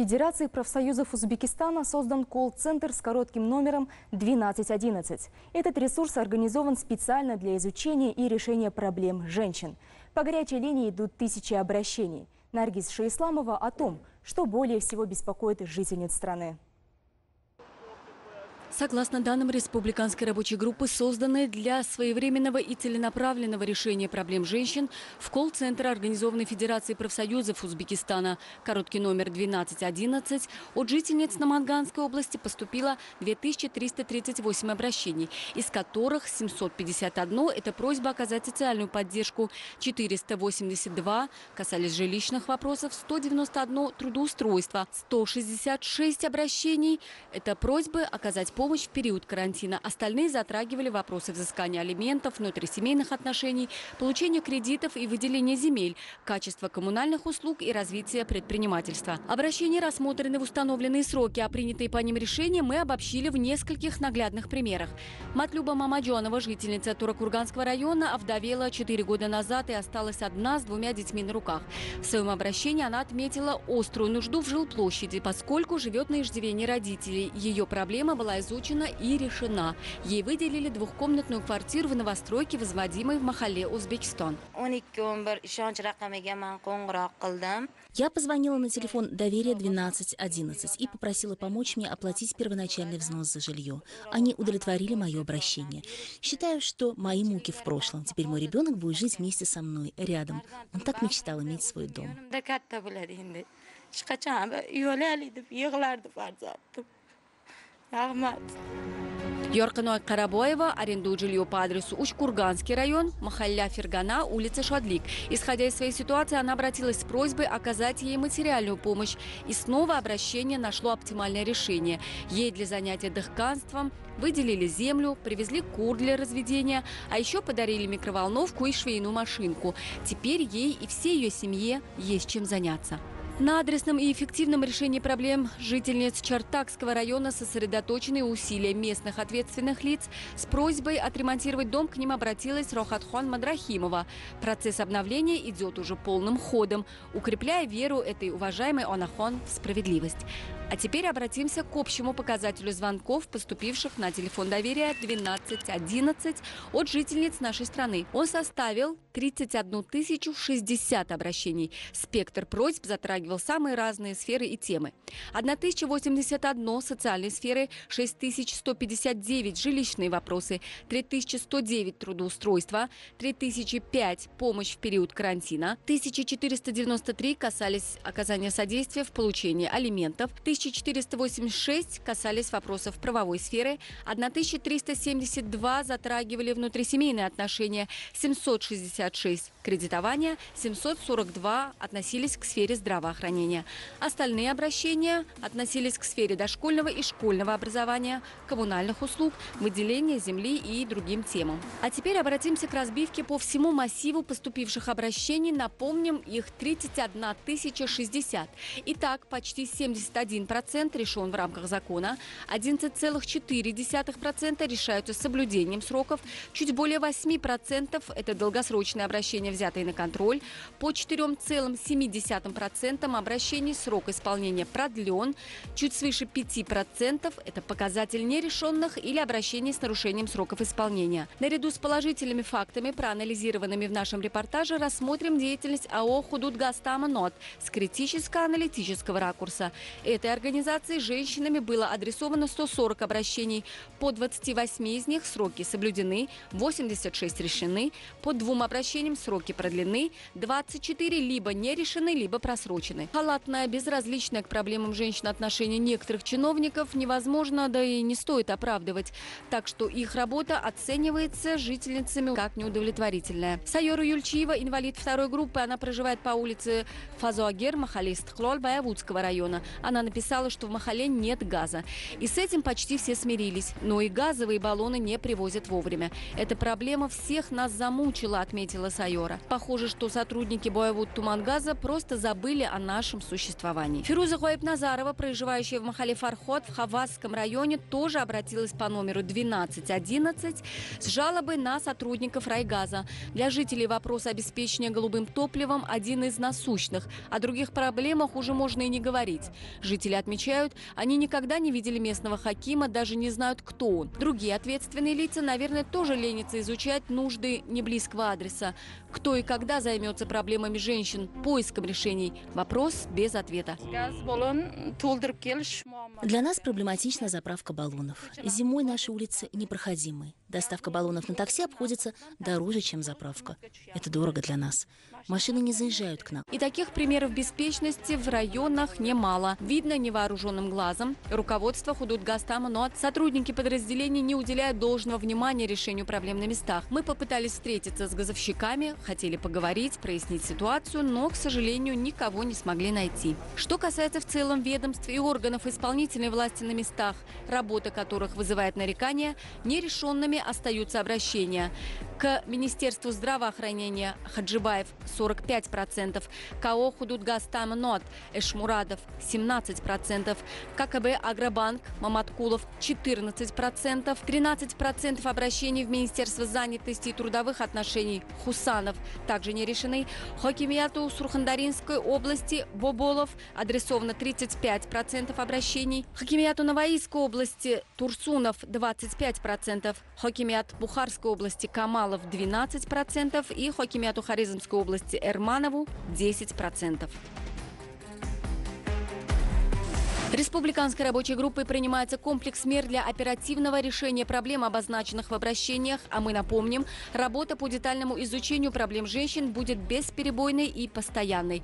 Федерации профсоюзов Узбекистана создан колл-центр с коротким номером 1211. Этот ресурс организован специально для изучения и решения проблем женщин. По горячей линии идут тысячи обращений. Наргиз Шаисламова о том, что более всего беспокоит жительниц страны. Согласно данным Республиканской рабочей группы, созданной для своевременного и целенаправленного решения проблем женщин, в колл-центр Организованной Федерации профсоюзов Узбекистана, короткий номер 1211, от жительниц Наманганской области поступило 2338 обращений, из которых 751 – это просьба оказать социальную поддержку, 482 касались жилищных вопросов, 191 – трудоустройства, 166 обращений – это просьбы оказать помощь в период карантина. Остальные затрагивали вопросы взыскания алиментов, внутрисемейных отношений, получения кредитов и выделения земель, качество коммунальных услуг и развития предпринимательства. Обращения рассмотрены в установленные сроки, а принятые по ним решения мы обобщили в нескольких наглядных примерах. Матлюба Мамаджонова, жительница Туракурганского района, овдовела 4 года назад и осталась одна с двумя детьми на руках. В своем обращении она отметила острую нужду в жилплощади, поскольку живет на иждивении родителей. Ее проблема была изучена изучена и решена. Ей выделили двухкомнатную квартиру в новостройке, возводимой в Махале, Узбекистан. Я позвонила на телефон доверия 1211 и попросила помочь мне оплатить первоначальный взнос за жилье. Они удовлетворили мое обращение. Считаю, что мои муки в прошлом. Теперь мой ребенок будет жить вместе со мной, рядом. Он так мечтал иметь свой дом. Rahmat. Йорканой Карабоева арендует жилье по адресу Усть-Курганский район, Махалля Фергана, улица Шадлик. Исходя из своей ситуации, она обратилась с просьбой оказать ей материальную помощь. И снова обращение нашло оптимальное решение. Ей для занятия дыхканством выделили землю, привезли кур для разведения, а еще подарили микроволновку и швейную машинку. Теперь ей и всей ее семье есть чем заняться. На адресном и эффективном решении проблем жительниц Чартакского района сосредоточены усилия местных ответственных лиц. С просьбой отремонтировать дом к ним обратилась Рохатхон Мадрахимова. Процесс обновления идет уже полным ходом, укрепляя веру этой уважаемой Онахон в справедливость. А теперь обратимся к общему показателю звонков, поступивших на телефон доверия 1211 от жительниц нашей страны. Он составил 31 тысячу 60 обращений. Спектр просьб затрагивал самые разные сферы и темы. 1081 социальной сферы, 6159 жилищные вопросы, 3109 трудоустройства, 3005 помощь в период карантина, 1493 касались оказания содействия в получении алиментов, 1486 касались вопросов правовой сферы, 1372 затрагивали внутрисемейные отношения, 766 кредитования, 742 относились к сфере здравоохранения. Остальные обращения относились к сфере дошкольного и школьного образования, коммунальных услуг, выделения земли и другим темам. А теперь обратимся к разбивке по всему массиву поступивших обращений. Напомним, их 31 тысяча 60. Итак, почти 71 процент решен в рамках закона, 11,4% решаются с соблюдением сроков, чуть более 8% – это долгосрочные обращения, взятые на контроль, по 4,7% обращений срок исполнения продлен, чуть свыше 5% – это показатель нерешенных или обращений с нарушением сроков исполнения. Наряду с положительными фактами, проанализированными в нашем репортаже, рассмотрим деятельность АО «Худут Гастама НОТ» с критическо-аналитического ракурса. Этой организации женщинами было адресовано 140 обращений. По 28 из них сроки соблюдены, 86 решены. По двум обращениям сроки продлены, 24 либо не решены, либо просрочены. Халатное, безразличное к проблемам женщин отношение некоторых чиновников невозможно, да и не стоит оправдывать. Так что их работа оценивается жительницами как неудовлетворительная. Сайора Юльчиева, инвалид второй группы, она проживает по улице Фазуагер, Махалист Хлоль, Баявудского района. Она написала написала, что в Махале нет газа. И с этим почти все смирились. Но и газовые баллоны не привозят вовремя. Эта проблема всех нас замучила, отметила Сайора. Похоже, что сотрудники Боевуд Тумангаза просто забыли о нашем существовании. Фируза Хуайб-Назарова, проживающая в Махале Фархот в Хавасском районе, тоже обратилась по номеру 1211 с жалобой на сотрудников райгаза. Для жителей вопрос обеспечения голубым топливом один из насущных. О других проблемах уже можно и не говорить. Жители отмечают, они никогда не видели местного хакима, даже не знают, кто он. Другие ответственные лица, наверное, тоже ленятся изучать нужды неблизкого адреса. Кто и когда займется проблемами женщин, поиском решений? Вопрос без ответа. Для нас проблематична заправка баллонов. Зимой наши улицы непроходимы. Доставка баллонов на такси обходится дороже, чем заправка. Это дорого для нас. Машины не заезжают к нам. И таких примеров беспечности в районах немало. Видно невооруженным глазом. Руководство Худудгастама, но сотрудники подразделений не уделяют должного внимания решению проблем на местах. Мы попытались встретиться с газовщиками, хотели поговорить, прояснить ситуацию, но, к сожалению, никого не смогли найти. Что касается в целом ведомств и органов исполнительной власти на местах, работа которых вызывает нарекания, нерешенными остаются обращения. К Министерству здравоохранения Хаджибаев 45%, КАО Худудгастам НОТ Эшмурадов 17%, ККБ Агробанк Маматкулов 14%, 13% обращений в Министерство занятости и трудовых отношений Хусанов также не решены. Хокимиату Сурхандаринской области Боболов адресовано 35% обращений. Хокимиату Новоийской области Турсунов 25%, Хокимиат Бухарской области Камал Ямалов 12% и Хокимиату Харизмской области Эрманову 10%. Республиканской рабочей группой принимается комплекс мер для оперативного решения проблем, обозначенных в обращениях. А мы напомним, работа по детальному изучению проблем женщин будет бесперебойной и постоянной.